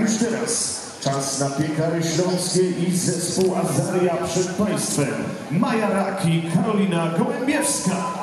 Już teraz czas na piekary śląskie i zespół Azaria przed Państwem. Maja Raki, Karolina Gołębiewska.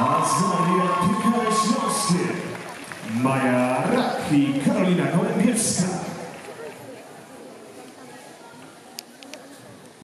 Azaria piekary śląskie. Maja Raki, Karolina Gołębiewska.